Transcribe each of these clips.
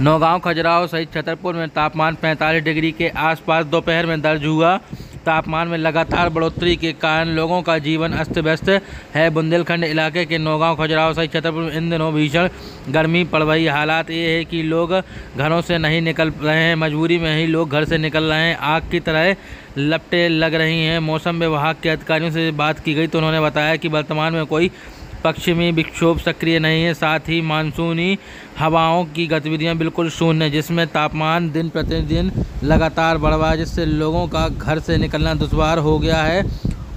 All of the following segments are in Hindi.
नौगांव खजुराहो सहित छतरपुर में तापमान 45 डिग्री के आसपास दोपहर में दर्ज हुआ। तापमान में लगातार बढ़ोतरी के कारण लोगों का जीवन अस्त व्यस्त है। बुंदेलखंड इलाके के नौगांव खजुराहो सहित छतरपुर में इन दिनों भीषण गर्मी पड़ रही हालात ये है कि लोग घरों से नहीं निकल रहे हैं। मजबूरी में ही लोग घर से निकल रहे हैं। आग की तरह लपटे लग रही हैं। मौसम विभाग के अधिकारियों से बात की गई तो उन्होंने बताया कि वर्तमान में कोई पश्चिमी विक्षोभ सक्रिय नहीं है, साथ ही मानसूनी हवाओं की गतिविधियाँ बिल्कुल शून्य है, जिसमें तापमान दिन प्रतिदिन लगातार बढ़ रहा है, जिससे लोगों का घर से निकलना दुश्वार हो गया है।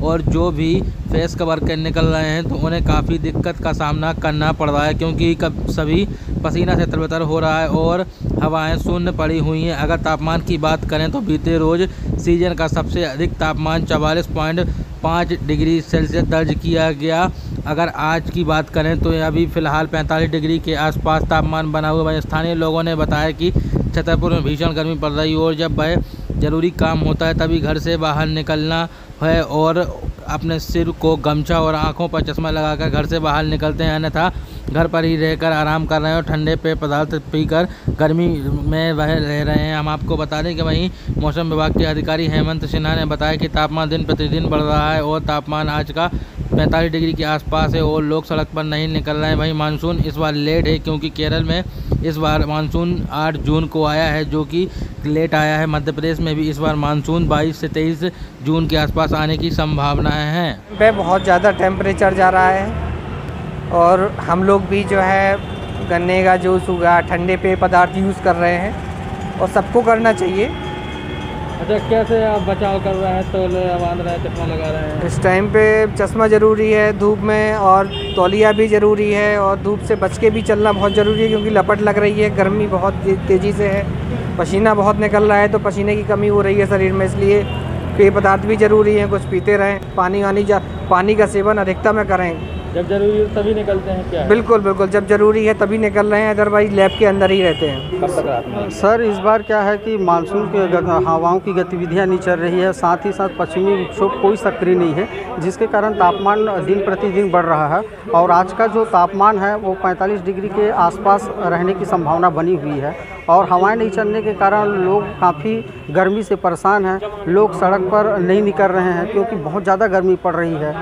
और जो भी फेस कवर कर निकल रहे हैं तो उन्हें काफ़ी दिक्कत का सामना करना पड़ रहा है, क्योंकि कब सभी पसीना से तरबतर हो रहा है और हवाएँ शून्य पड़ी हुई हैं। अगर तापमान की बात करें तो बीते रोज़ सीज़न का सबसे अधिक तापमान चवालीस पॉइंट पाँच डिग्री सेल्सियस दर्ज किया गया। अगर आज की बात करें तो अभी फ़िलहाल 45 डिग्री के आसपास तापमान बना हुआ है। स्थानीय लोगों ने बताया कि छतरपुर में भीषण गर्मी पड़ रही और जब वह ज़रूरी काम होता है तभी घर से बाहर निकलना है और अपने सिर को गमछा और आँखों पर चश्मा लगाकर घर से बाहर निकलते हैं। अन्यथा घर पर ही रहकर आराम कर रहे हैं और ठंडे पेय पदार्थ पीकर गर्मी में वह रह रहे हैं। हम आपको बता दें कि वहीं मौसम विभाग के अधिकारी हेमंत सिन्हा ने बताया कि तापमान दिन प्रतिदिन बढ़ रहा है और तापमान आज का 45 डिग्री के आसपास है और लोग सड़क पर नहीं निकल रहे हैं। वहीं मानसून इस बार लेट है क्योंकि केरल में इस बार मानसून 8 जून को आया है, जो कि लेट आया है। मध्य प्रदेश में भी इस बार मानसून 22 से 23 जून के आसपास आने की संभावनाएँ हैं। पे बहुत ज़्यादा टेम्परेचर जा रहा है। और हम लोग भी जो है गन्ने का जूस हुआ ठंडे पेय पदार्थ यूज़ कर रहे हैं और सबको करना चाहिए। अच्छा कैसे आप बचाव कर रहे हैं? तो बाँध रहे हैं चश्मा लगा रहे हैं? इस टाइम पे चश्मा ज़रूरी है धूप में और तौलिया भी ज़रूरी है और धूप से बच के भी चलना बहुत ज़रूरी है क्योंकि लपट लग रही है गर्मी बहुत तेज़ी से है। पसीना बहुत निकल रहा है तो पसीने की कमी हो रही है शरीर में इसलिए पेय पदार्थ भी ज़रूरी हैं कुछ पीते रहें पानी वानी जा पानी का सेवन अधिकता में करें। जब ज़रूरी हो तभी निकलते हैं क्या? बिल्कुल बिल्कुल। जब ज़रूरी है तभी निकल रहे हैं अदरवाइज़ लैब के अंदर ही रहते हैं। कब तक रात में? सर इस बार क्या है कि मानसून के हवाओं की गतिविधियाँ नहीं चल रही है साथ ही साथ पश्चिमी विक्षोभ कोई सक्रिय नहीं है जिसके कारण तापमान दिन प्रतिदिन बढ़ रहा है और आज का जो तापमान है वो 45 डिग्री के आसपास रहने की संभावना बनी हुई है और हवाएँ नहीं चलने के कारण लोग काफ़ी गर्मी से परेशान हैं। लोग सड़क पर नहीं निकल रहे हैं क्योंकि बहुत ज़्यादा गर्मी पड़ रही है।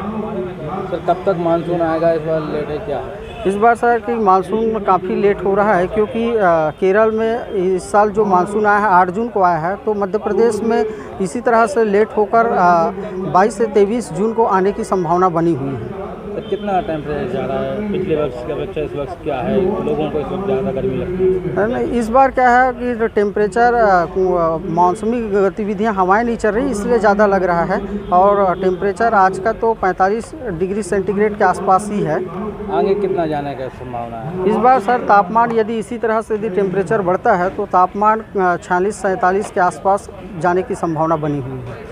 सर कब तक मानसून आएगा इस बार लेट है क्या? इस बार सर कि मानसून काफ़ी लेट हो रहा है क्योंकि केरल में इस साल जो मानसून आया है, आठ जून को आया है तो मध्य प्रदेश में इसी तरह से लेट होकर बाईस से तेईस जून को आने की संभावना बनी हुई है। सर कितना टेम्परेचर जा रहा है? पिछले वर्ष की अपेक्षा इस वर्ष क्या है? लोगों को इस वक्त ज़्यादा गर्मी लगती है। इस बार क्या है कि जो टेम्परेचर मौसमी गतिविधियाँ हवाएँ नहीं चल रही इसलिए ज़्यादा लग रहा है। और टेम्परेचर आज का तो 45 डिग्री सेंटीग्रेड के आसपास ही है। आगे कितना जाने का संभावना है? इस बार सर तापमान यदि इसी तरह से यदि टेम्परेचर बढ़ता है तो तापमान छियालीस सैंतालीस के आसपास जाने की संभावना बनी हुई है।